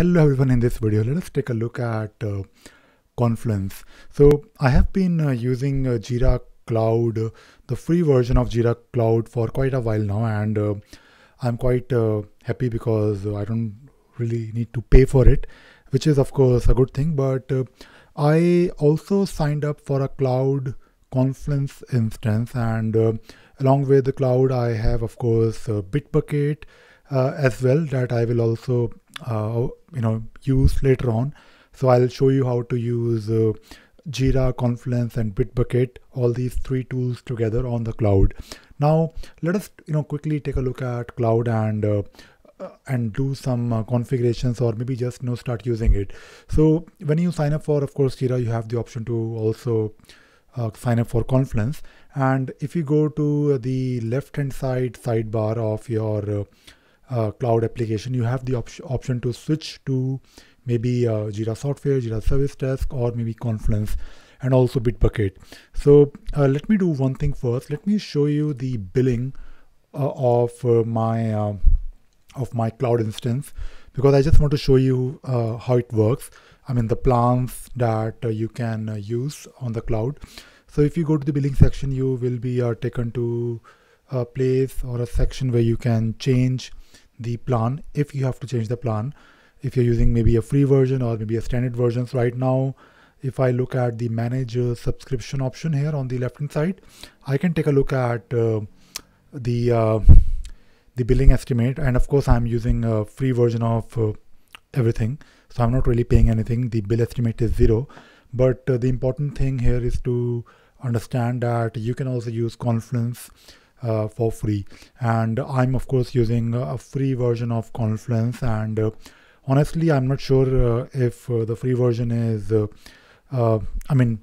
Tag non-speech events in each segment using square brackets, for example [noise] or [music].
Hello everyone in this video let us take a look at uh, Confluence. So I have been uh, using uh, Jira Cloud, uh, the free version of Jira Cloud for quite a while now and uh, I'm quite uh, happy because I don't really need to pay for it which is of course a good thing but I also signed up for a cloud Confluence instance and along with the cloud I have of course Bitbucket as well that I will also uh, you know use later on. So I'll show you how to use uh, Jira, Confluence, and Bitbucket, all these three tools together on the cloud. Now let us you know quickly take a look at cloud and uh, uh and do some uh, configurations or maybe just you know start using it. So when you sign up for of course Jira, you have the option to also uh, sign up for Confluence. And if you go to the left hand side sidebar of your uh, cloud application, you have the op option to switch to maybe uh, Jira Software, Jira Service Desk, or maybe Confluence and also Bitbucket. So uh, let me do one thing first. Let me show you the billing uh, of uh, my uh, of my cloud instance because I just want to show you how it works. I mean the plans that you can use on the cloud. So if you go to the billing section, you will be taken to a place or a section where you can change the plan if you have to change the plan if you're using maybe a free version or maybe a standard version. So right now if I look at the manage uh, subscription option here on the left hand side I can take a look at uh, the uh, the billing estimate. And of course I'm using a free version of uh, everything. So I'm not really paying anything. The bill estimate is zero. But uh, the important thing here is to understand that you can also use Confluence uh, for free. And i'm of course using a free version of confluence. And uh, honestly i'm not sure uh, if uh, the free version is uh, uh, i mean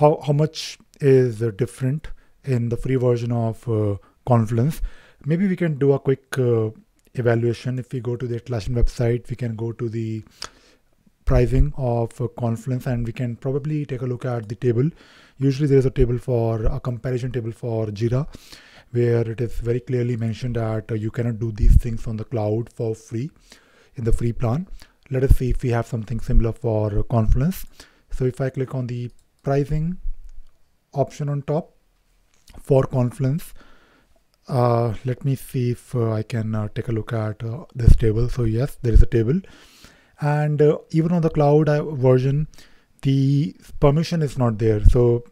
how how much is different in the free version of confluence. Maybe we can do a quick evaluation. If we go to the atlassian website we can go to the pricing of confluence and we can probably take a look at the table usually there is a table for a comparison table for Jira where it is very clearly mentioned that uh, you cannot do these things on the cloud for free in the free plan. Let us see if we have something similar for Confluence. So if I click on the pricing option on top for Confluence, uh, let me see if uh, I can uh, take a look at uh, this table. So yes, there is a table. And uh, even on the cloud version, the permission is not there. So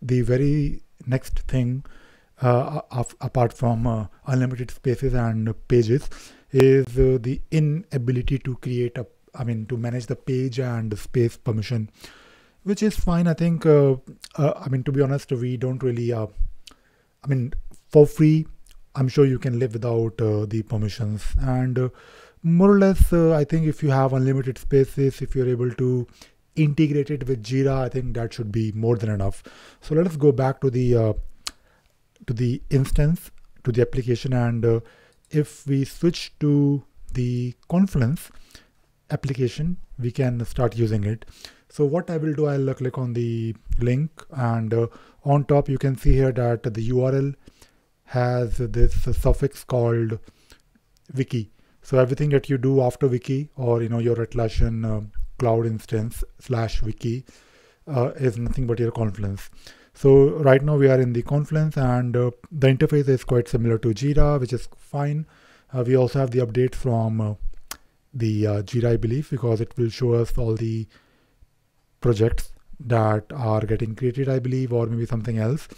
the very next thing uh, apart from uh, unlimited spaces and pages is uh, the inability to create a I mean to manage the page and space permission which is fine I think uh, uh, I mean to be honest we don't really uh, I mean for free I'm sure you can live without the permissions and more or less I think if you have unlimited spaces if you're able to integrated with Jira, I think that should be more than enough. So let us go back to the uh, to the instance to the application, and uh, if we switch to the Confluence application, we can start using it. So what I will do, I'll click on the link, and uh, on top you can see here that the URL has this suffix called wiki. So everything that you do after wiki or you know your Atlassian uh, cloud instance slash wiki uh, is nothing but your Confluence. So right now we are in the Confluence and uh, the interface is quite similar to Jira, which is fine. Uh, we also have the update from uh, the uh, Jira, I believe, because it will show us all the projects that are getting created, I believe, or maybe something else.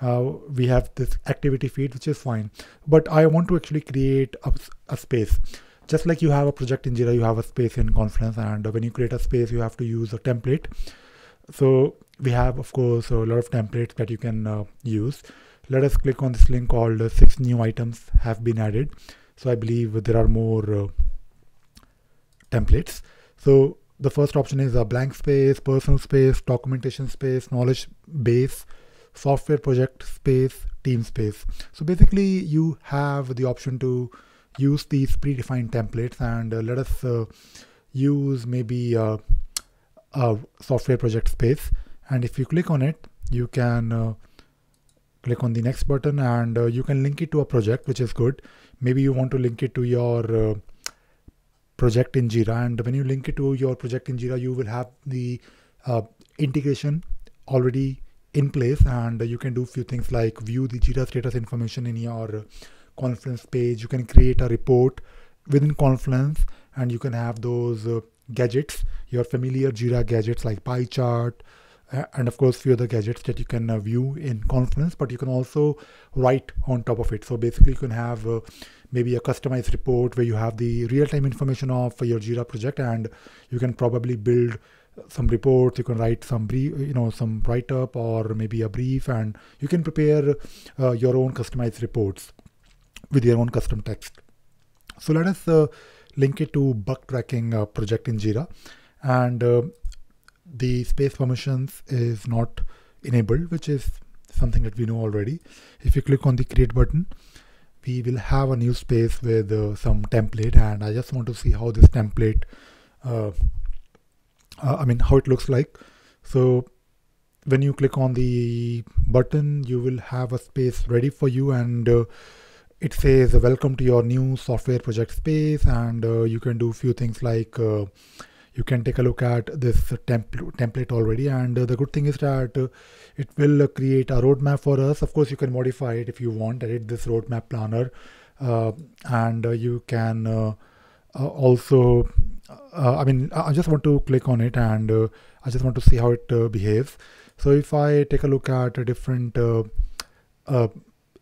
Uh, we have this activity feed, which is fine. But I want to actually create a, a space just like you have a project in Jira, you have a space in Confluence, and when you create a space, you have to use a template. So we have, of course, a lot of templates that you can uh, use. Let us click on this link called uh, six new items have been added. So I believe there are more uh, templates. So the first option is a blank space, personal space, documentation space, knowledge base, software project space, team space. So basically you have the option to use these predefined templates and uh, let us uh, use maybe uh, a software project space. And if you click on it you can click on the next button and uh, you can link it to a project which is good. Maybe you want to link it to your uh, project in Jira. And when you link it to your project in Jira, you will have the uh, integration already in place. And you can do few things like view the Jira status information in your Confluence page. You can create a report within Confluence and you can have those uh, gadgets, your familiar Jira gadgets like pie chart, uh, and of course few other gadgets that you can uh, view in Confluence, but you can also write on top of it. So basically you can have uh, maybe a customized report where you have the real-time information of your Jira project and you can probably build some reports you can write some brief you know some write up or maybe a brief and you can prepare uh, your own customized reports with your own custom text. So let us uh, link it to bug tracking uh, project in jira. And uh, the space permissions is not enabled which is something that we know already. If you click on the create button we will have a new space with uh, some template. And I just want to see how this template uh, uh, I mean how it looks like. So when you click on the button you will have a space ready for you. And it says welcome to your new software project space and uh, you can do few things like uh, you can take a look at this temp template already. And uh, the good thing is that uh, it will uh, create a roadmap for us. Of course you can modify it if you want edit this roadmap planner. Uh, and you can also I mean I just want to click on it and I just want to see how it behaves. So if I take a look at a different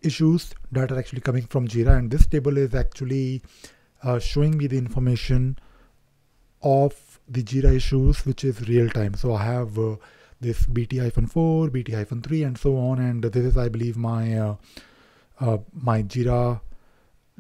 issues that are actually coming from Jira and this table is actually showing me the information of the Jira issues, which is real time. So I have uh, this BT-4, BT-3, and so on. And this is, I believe, my uh, uh, my Jira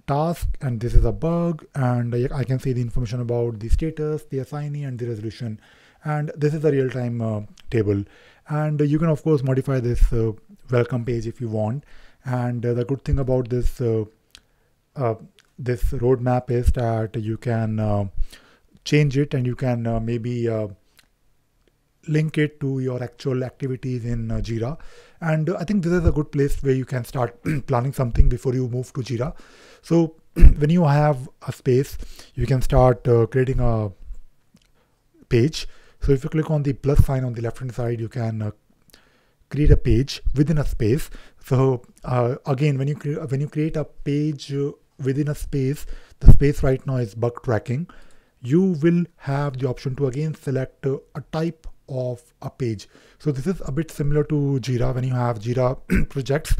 task, and this is a bug, and I can see the information about the status, the assignee, and the resolution. And this is a real-time uh, table. And you can, of course, modify this uh, welcome page if you want. And uh, the good thing about this this roadmap is that you can change it and you can uh, maybe uh, link it to your actual activities in uh, Jira. And I think this is a good place where you can start [clears throat] planning something before you move to Jira. So [clears throat] when you have a space, you can start uh, creating a page. So if you click on the plus sign on the left hand side, you can uh, create a page within a space. So uh, again, when you when you create a page within a space, the space right now is bug tracking you will have the option to again select uh, a type of a page. So this is a bit similar to Jira when you have Jira [clears throat] projects.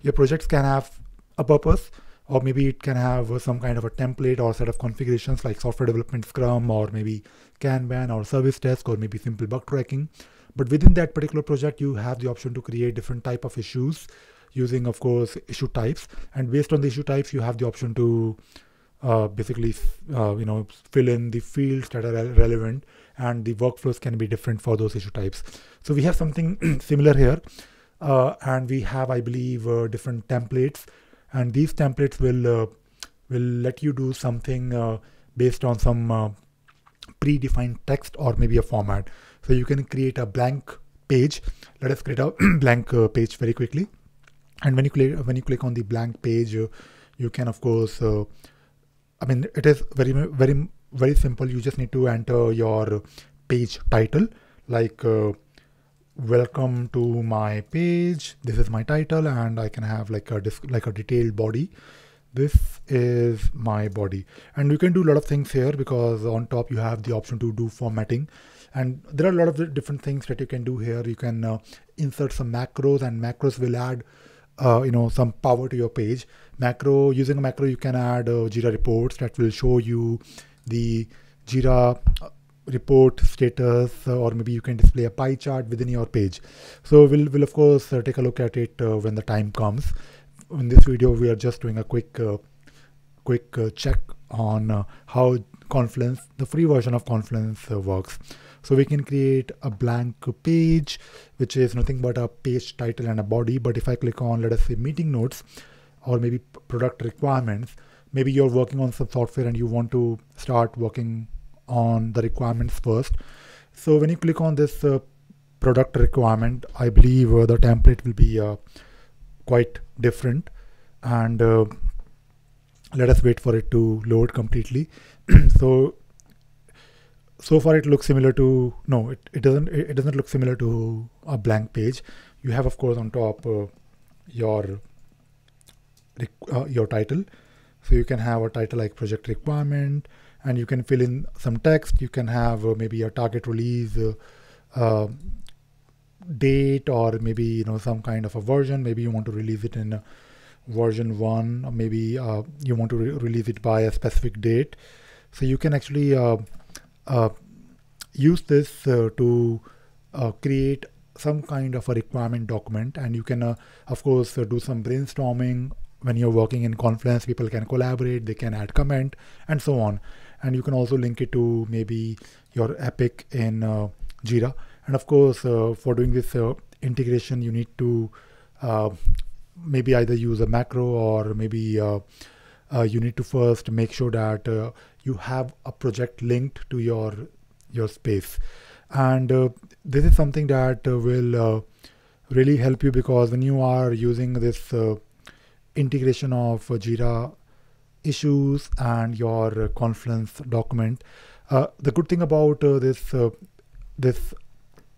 Your projects can have a purpose or maybe it can have uh, some kind of a template or set of configurations like software development scrum or maybe Kanban or service desk or maybe simple bug tracking. But within that particular project, you have the option to create different type of issues using, of course, issue types. And based on the issue types, you have the option to uh, basically uh, you know fill in the fields that are re relevant and the workflows can be different for those issue types so we have something [clears throat] similar here uh, and we have i believe uh, different templates and these templates will uh, will let you do something uh, based on some predefined text or maybe a format so you can create a blank page let us create a [clears throat] blank uh, page very quickly and when you click when you click on the blank page uh, you can of course uh, I mean, it is very, very, very simple. You just need to enter your page title, like uh, welcome to my page. This is my title, and I can have like a like a detailed body. This is my body, and you can do a lot of things here because on top you have the option to do formatting, and there are a lot of different things that you can do here. You can uh, insert some macros, and macros will add uh, you know some power to your page. Macro using a macro you can add uh, jira reports that will show you the jira uh, report status uh, or maybe you can display a pie chart within your page. So we'll, we'll of course uh, take a look at it when the time comes in this video we are just doing a quick quick check on how confluence the free version of confluence works so we can create a blank page, which is nothing but a page title and a body. But if I click on, let us say meeting notes or maybe product requirements, maybe you're working on some software and you want to start working on the requirements first. So when you click on this uh, product requirement, I believe uh, the template will be uh, quite different. And uh, let us wait for it to load completely. [clears throat] So so far it looks similar to no it, it doesn't it, doesn't look similar to a blank page. You have of course on top uh, your uh, your title. So you can have a title like project requirement and you can fill in some text. You can have uh, maybe a target release uh, uh, date or maybe you know some kind of a version. Maybe you want to release it in version 1 or maybe uh, you want to re release it by a specific date. So you can actually uh, use this to create some kind of a requirement document. And you can uh, of course uh, do some brainstorming. When you're working in confluence people can collaborate. They can add comment and so on. And you can also link it to maybe your epic in uh, jira and of course uh, for doing this uh, integration you need to uh, maybe either use a macro or maybe you need to first make sure that you have a project linked to your your space. And uh, this is something that uh, will uh, really help you because when you are using this integration of Jira issues and your Confluence document, the good thing about this this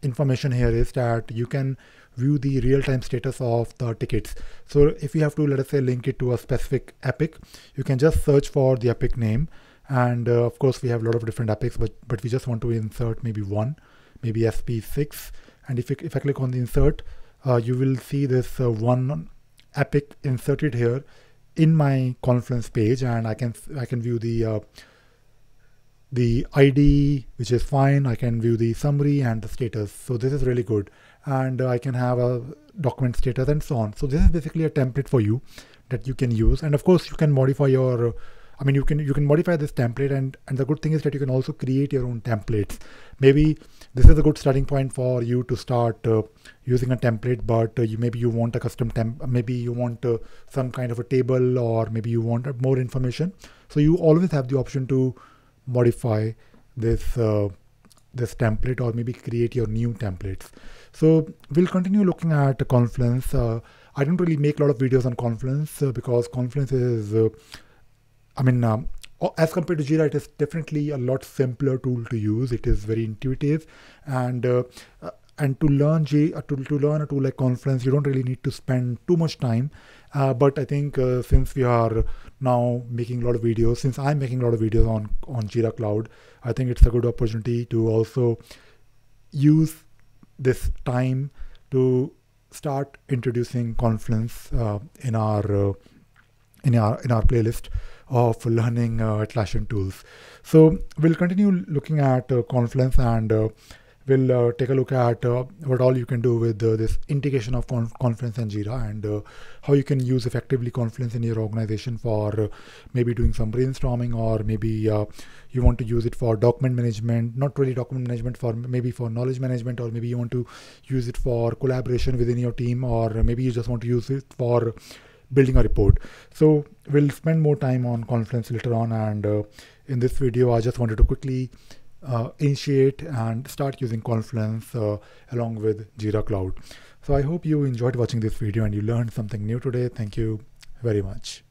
information here is that you can view the real-time status of the tickets. So if you have to, let us say, link it to a specific epic, you can just search for the epic name. And uh, of course we have a lot of different epics but but we just want to insert maybe one maybe sp6 and if, if i click on the insert uh, you will see this uh, one epic inserted here in my confluence page. And i can i can view the uh, the id which is fine. I can view the summary and the status. So this is really good. And i can have a document status and so on. So this is basically a template for you that you can use. And of course you can modify your I mean, you can you can modify this template, and and the good thing is that you can also create your own templates. Maybe this is a good starting point for you to start uh, using a template, but uh, you maybe you want a custom temp, maybe you want uh, some kind of a table, or maybe you want more information. So you always have the option to modify this uh, this template, or maybe create your new templates. So we'll continue looking at Confluence. Uh, I don't really make a lot of videos on Confluence uh, because Confluence is I mean, um, as compared to Jira, it is definitely a lot simpler tool to use. It is very intuitive, and uh, uh, and to learn J uh, to, to learn a tool like Confluence, you don't really need to spend too much time. Uh, but I think uh, since we are now making a lot of videos, since I'm making a lot of videos on on Jira Cloud, I think it's a good opportunity to also use this time to start introducing Confluence uh, in our in our in our playlist of learning uh, Atlassian tools. So we'll continue looking at uh, Confluence and uh, we'll uh, take a look at uh, what all you can do with uh, this integration of Conf Confluence and Jira and how you can use effectively Confluence in your organization for maybe doing some brainstorming or maybe you want to use it for document management, not really document management, for maybe for knowledge management, or maybe you want to use it for collaboration within your team, or maybe you just want to use it for building a report. So we'll spend more time on Confluence later on. And uh, in this video, I just wanted to quickly uh, initiate and start using Confluence uh, along with Jira Cloud. So I hope you enjoyed watching this video and you learned something new today. Thank you very much.